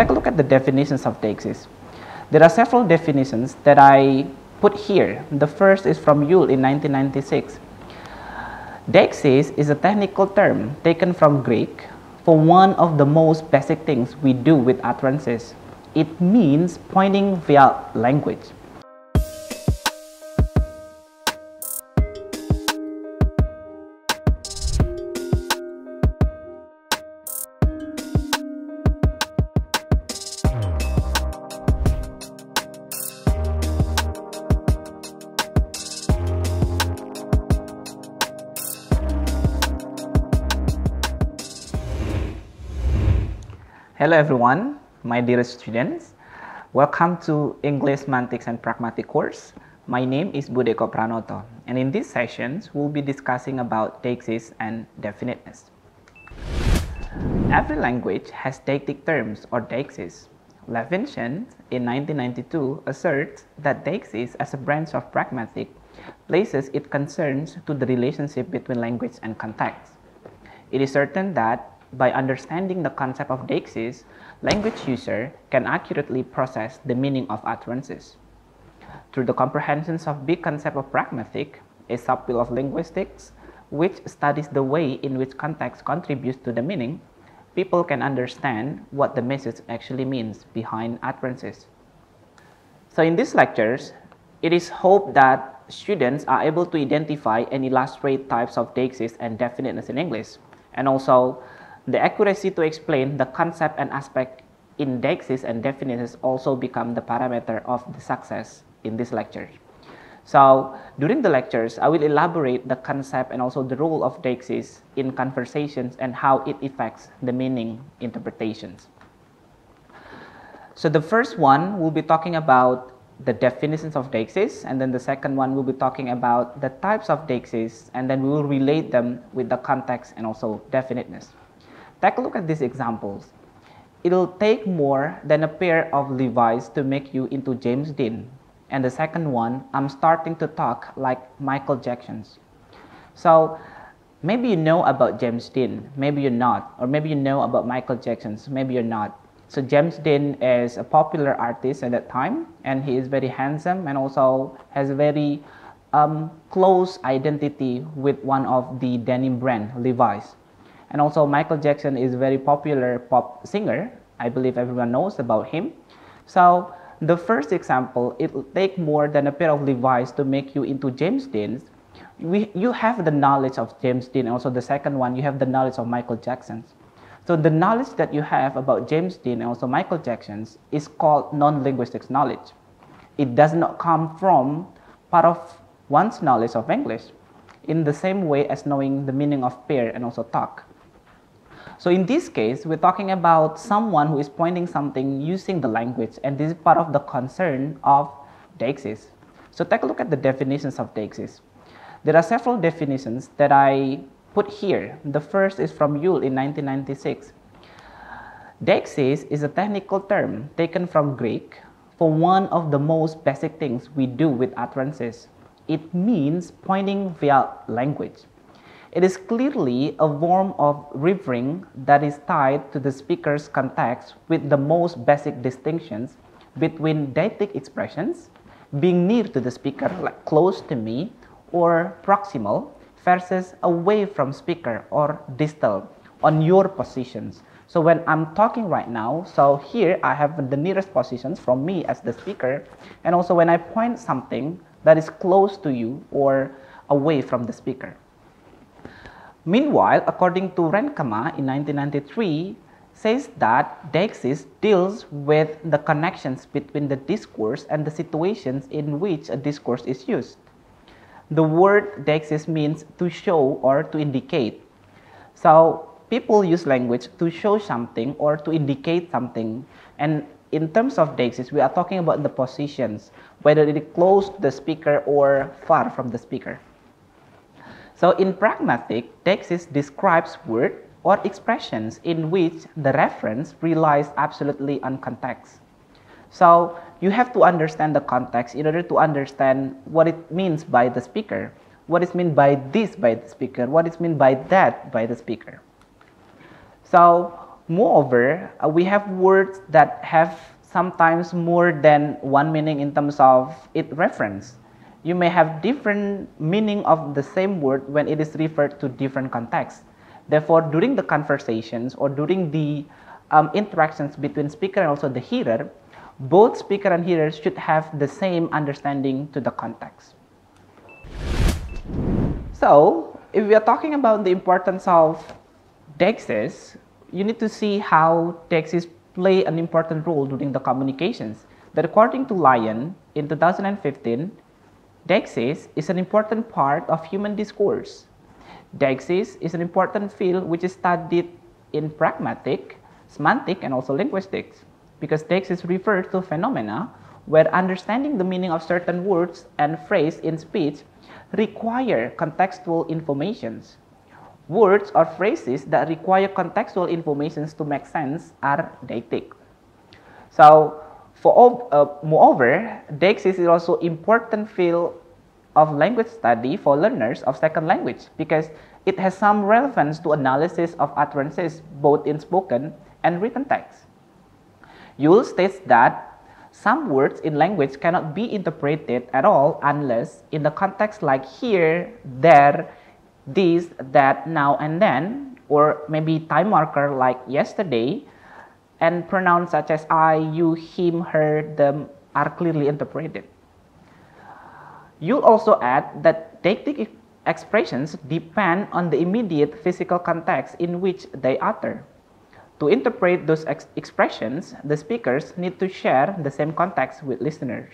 take a look at the definitions of deixis. There are several definitions that I put here. The first is from Yule in 1996. Deixis is a technical term taken from Greek for one of the most basic things we do with utterances. It means pointing via language. Hello everyone, my dearest students. Welcome to English Semantics and Pragmatic course. My name is Budi Eko Pranoto and in these sessions we'll be discussing about deixis and definiteness. Every language has deictic terms or deixis. Levinson in 1992 asserts that deixis as a branch of pragmatic places its concerns to the relationship between language and context. It is certain that by understanding the concept of deixis, language user can accurately process the meaning of utterances. Through the comprehensions of big concept of pragmatic, a subfield of linguistics, which studies the way in which context contributes to the meaning, people can understand what the message actually means behind utterances. So in these lectures, it is hoped that students are able to identify and illustrate types of deixis and definiteness in English, and also the accuracy to explain the concept and aspect indexes and definiteness also become the parameter of the success in this lecture. So during the lectures, I will elaborate the concept and also the role of deixis in conversations and how it affects the meaning interpretations. So the first one will be talking about the definitions of deixis and then the second one will be talking about the types of deixis and then we will relate them with the context and also definiteness. Take a look at these examples. It'll take more than a pair of Levi's to make you into James Dean. And the second one, I'm starting to talk like Michael Jackson's. So maybe you know about James Dean, maybe you're not, or maybe you know about Michael Jackson's, maybe you're not. So James Dean is a popular artist at that time, and he is very handsome and also has a very um, close identity with one of the denim brand, Levi's. And also Michael Jackson is a very popular pop singer. I believe everyone knows about him. So the first example, it will take more than a pair of Levi's to make you into James Dean. We, you have the knowledge of James Dean. And also the second one, you have the knowledge of Michael Jackson. So the knowledge that you have about James Dean and also Michael Jackson is called non-linguistics knowledge. It does not come from part of one's knowledge of English in the same way as knowing the meaning of pair and also talk. So in this case, we're talking about someone who is pointing something using the language, and this is part of the concern of deixis. So take a look at the definitions of deixis. There are several definitions that I put here. The first is from Yule in 1996. Deixis is a technical term taken from Greek for one of the most basic things we do with utterances. It means pointing via language. It is clearly a form of referring that is tied to the speaker's context with the most basic distinctions between deictic expressions, being near to the speaker, like close to me, or proximal, versus away from speaker or distal on your positions. So when I'm talking right now, so here I have the nearest positions from me as the speaker, and also when I point something that is close to you or away from the speaker. Meanwhile, according to Renkema in 1993, says that deixis deals with the connections between the discourse and the situations in which a discourse is used. The word deixis means to show or to indicate. So people use language to show something or to indicate something. And in terms of deixis, we are talking about the positions, whether it is close to the speaker or far from the speaker. So in pragmatic, deixis describes words or expressions in which the reference relies absolutely on context. So you have to understand the context in order to understand what it means by the speaker, what is meant by this by the speaker, what is meant by that by the speaker. So Moreover, uh, we have words that have sometimes more than one meaning in terms of its reference. You may have different meaning of the same word when it is referred to different contexts. Therefore, during the conversations or during the um, interactions between speaker and also the hearer, both speaker and hearer should have the same understanding to the context. So, if we are talking about the importance of Deixis, you need to see how Deixis play an important role during the communications. That according to Lyon, in 2015, Deixis is an important part of human discourse. Deixis is an important field which is studied in pragmatic, semantic, and also linguistics because Deixis refers to phenomena where understanding the meaning of certain words and phrase in speech require contextual informations. Words or phrases that require contextual informations to make sense are deictic. So, for uh, moreover, Deixis is also important field of language study for learners of second language because it has some relevance to analysis of utterances both in spoken and written text. Yule states that some words in language cannot be interpreted at all unless in the context like here, there, this, that, now and then, or maybe time marker like yesterday, and pronouns such as I, you, him, her, them are clearly interpreted. Yule also add that deictic expressions depend on the immediate physical context in which they utter. To interpret those ex expressions, the speakers need to share the same context with listeners.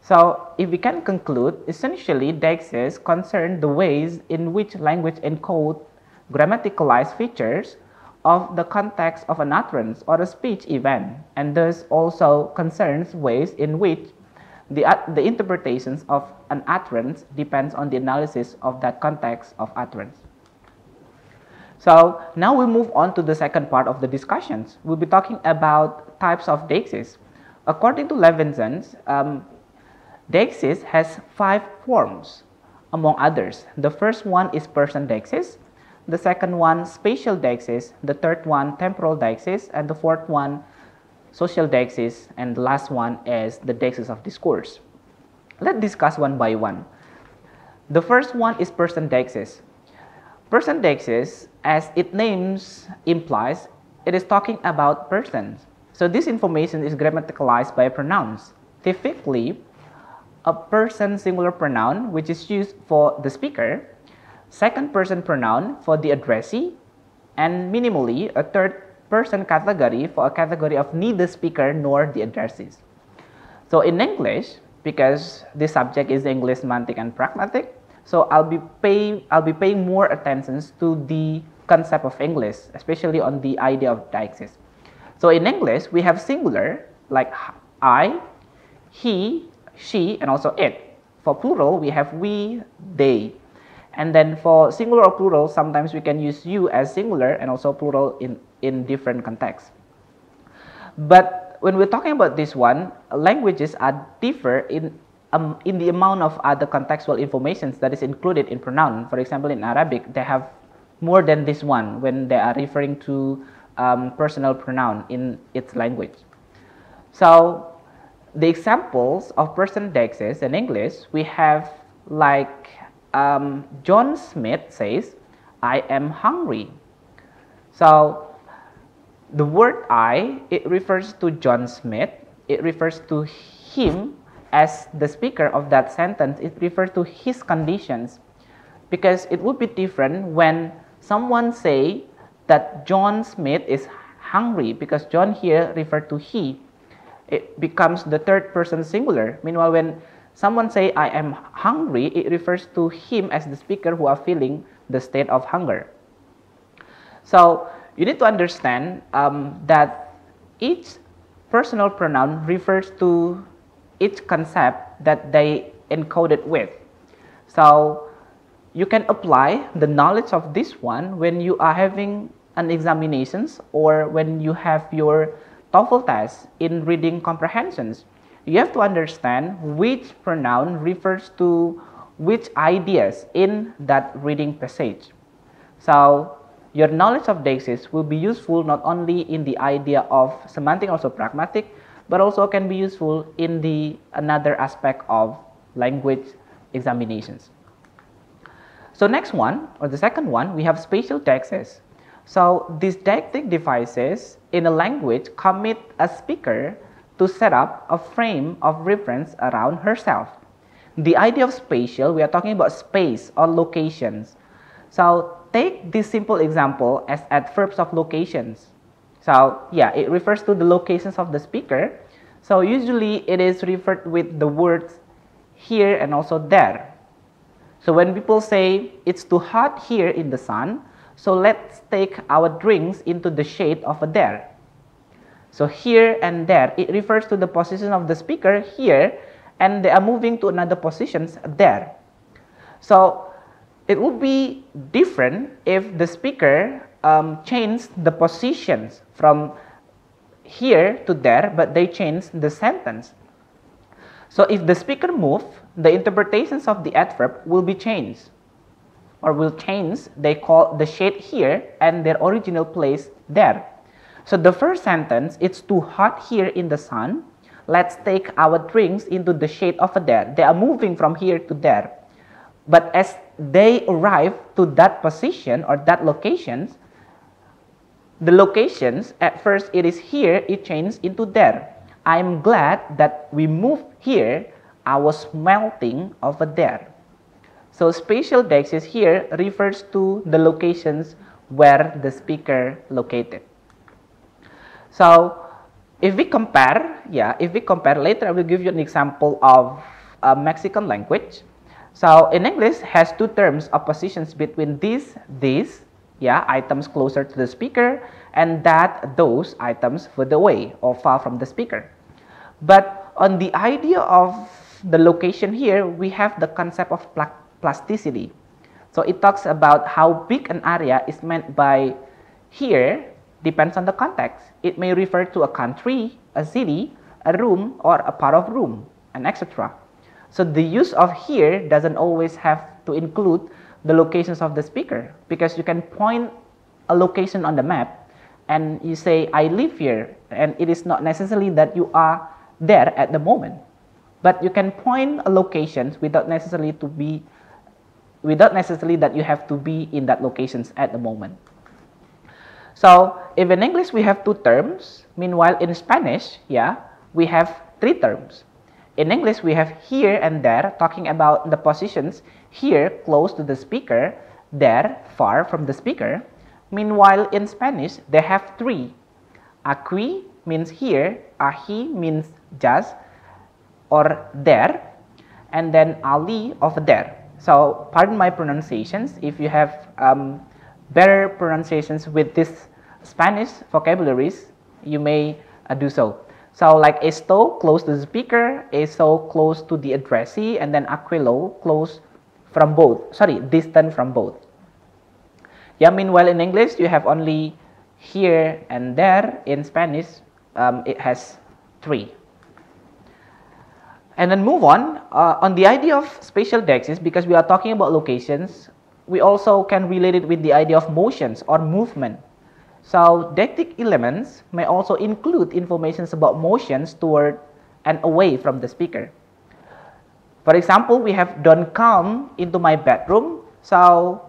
So, if we can conclude, essentially Deixis concern the ways in which language encodes grammaticalized features of the context of an utterance or a speech event, and thus also concerns ways in which the, the interpretations of an utterance depends on the analysis of that context of utterance. So now we move on to the second part of the discussions. We'll be talking about types of deixis. According to Levinson, um, deixis has five forms, among others. The first one is person deixis, the second one spatial deixis, the third one temporal deixis, and the fourth one social deixis, and the last one is the deixis of discourse. Let's discuss one by one. The first one is person deixis. Person deixis, as its names implies, it is talking about persons. So this information is grammaticalized by pronouns. Typically, a person singular pronoun which is used for the speaker, second person pronoun for the addressee, and minimally a third person category for a category of neither speaker nor the addressees. So in English, because this subject is English semantic and pragmatic, so I'll be paying I'll be paying more attention to the concept of English, especially on the idea of deixis. So in English, we have singular like I, he, she, and also it. For plural, we have we, they. And then for singular or plural, sometimes we can use you as singular and also plural in, in different contexts. But when we're talking about this one, languages are differ in um, in the amount of other contextual informations that is included in pronoun. For example, in Arabic, they have more than this one when they are referring to um, personal pronoun in its language. So the examples of person deixis in English, we have like um, John Smith says, I am hungry. So the word I, it refers to John Smith. It refers to him as the speaker of that sentence, it refers to his conditions because it would be different when someone say that John Smith is hungry because John here referred to he. It becomes the third person singular. Meanwhile, when someone say I am hungry, it refers to him as the speaker who are feeling the state of hunger. So you need to understand um, that each personal pronoun refers to each concept that they encoded with. So you can apply the knowledge of this one when you are having an examinations or when you have your TOEFL test in reading comprehensions. You have to understand which pronoun refers to which ideas in that reading passage. So your knowledge of deixis will be useful not only in the idea of semantic also pragmatic, but also can be useful in the another aspect of language examinations. So next one, or the second one, we have spatial deixis. So these deictic devices in a language commit a speaker to set up a frame of reference around herself. The idea of spatial, we are talking about space or locations. So take this simple example as adverbs of locations. So yeah, it refers to the locations of the speaker. So usually it is referred with the words here and also there. So when people say it's too hot here in the sun, so let's take our drinks into the shade of a there. So here and there, it refers to the position of the speaker here and they are moving to another positions there. So it would be different if the speaker um, changed the positions from here to there, but they changed the sentence. So if the speaker move, the interpretations of the adverb will be changed or will change. They call the shade here and their original place there. So the first sentence, it's too hot here in the sun. Let's take our drinks into the shade of there. They are moving from here to there. But as they arrive to that position or that locations, the locations, at first it is here, it changes into there. I'm glad that we moved here. I was melting over there. So spatial deixis here refers to the locations where the speaker located. So if we compare, yeah, if we compare later, I will give you an example of a Mexican language. So in English has two terms of positions between these, these, yeah, items closer to the speaker and that those items further away or far from the speaker. But on the idea of the location here, we have the concept of plasticity. So it talks about how big an area is meant by here depends on the context. It may refer to a country, a city, a room, or a part of room, and etc. So the use of here doesn't always have to include the locations of the speaker because you can point a location on the map and you say, I live here, and it is not necessarily that you are there at the moment. But you can point a location without necessarily to be without necessarily that you have to be in that locations at the moment. So if in English we have two terms, meanwhile in Spanish, yeah, we have three terms. In English we have here and there talking about the positions here close to the speaker, there far from the speaker. Meanwhile in Spanish they have three. Aquí means here, ahi means just or there, and then allí over there. So pardon my pronunciations. If you have um, better pronunciations with this Spanish vocabularies, you may uh, do so. So like esto, close to the speaker, eso, close to the addressee, and then aquilo, close from both, sorry, distant from both. Yeah, meanwhile in English, you have only here and there. In Spanish, um, it has three. And then move on, uh, on the idea of spatial deixis, because we are talking about locations, we also can relate it with the idea of motions or movement. So deictic elements may also include informations about motions toward and away from the speaker. For example, we have don't come into my bedroom. So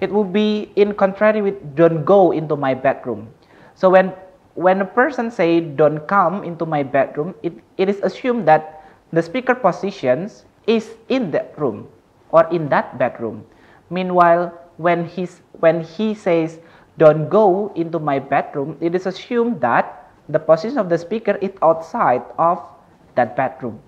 it will be in contrary with don't go into my bedroom. So when when a person say don't come into my bedroom, it, it is assumed that the speaker positions is in that room or in that bedroom. Meanwhile, when, he's, when he says, don't go into my bedroom, it is assumed that the position of the speaker is outside of that bedroom.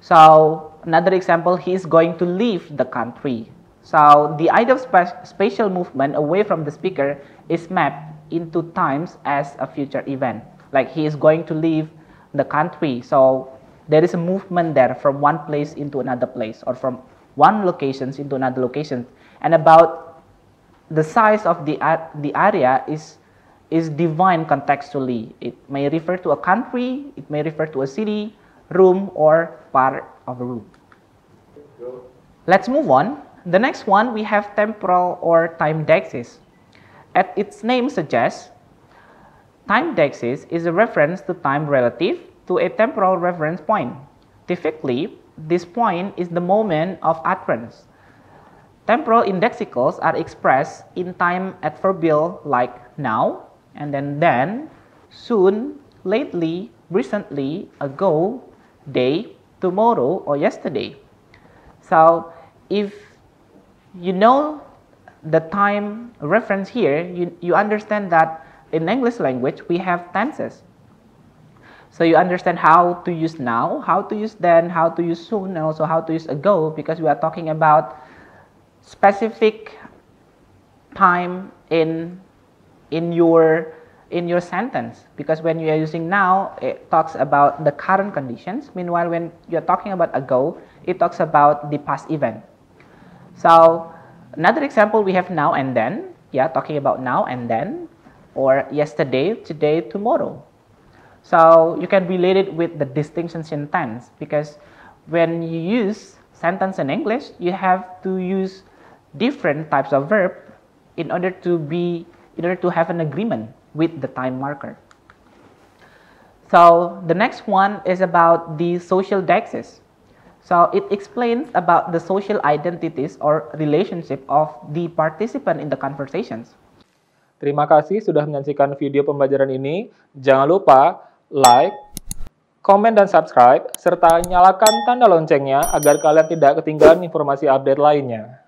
So another example, he is going to leave the country. So the idea of spatial movement away from the speaker is mapped into times as a future event. Like he is going to leave the country. So there is a movement there from one place into another place or from one locations into another location and about the size of the, the area is is defined contextually. It may refer to a country, it may refer to a city, room, or part of a room. Let's move on. The next one, we have temporal or time deixis. as its name suggests, time deixis is a reference to time relative to a temporal reference point. Typically, this point is the moment of utterance. Temporal indexicals are expressed in time adverbial like now, and then then, soon, lately, recently, ago, day, tomorrow, or yesterday. So if you know the time reference here, you, you understand that in English language we have tenses. So you understand how to use now, how to use then, how to use soon, and also how to use ago because we are talking about specific time in in your in your sentence. Because when you are using now it talks about the current conditions. Meanwhile when you're talking about ago it talks about the past event. So another example we have now and then. Yeah talking about now and then. Or yesterday today tomorrow. So you can relate it with the distinctions in tense because when you use sentence in english you have to use different types of verb in order to be in order to have an agreement with the time marker. So the next one is about the social deixis. So it explains about the social identities or relationship of the participant in the conversations. Terima kasih sudah menyaksikan video pembelajaran ini. Jangan lupa like, komen dan subscribe, serta nyalakan tanda loncengnya agar kalian tidak ketinggalan informasi update lainnya.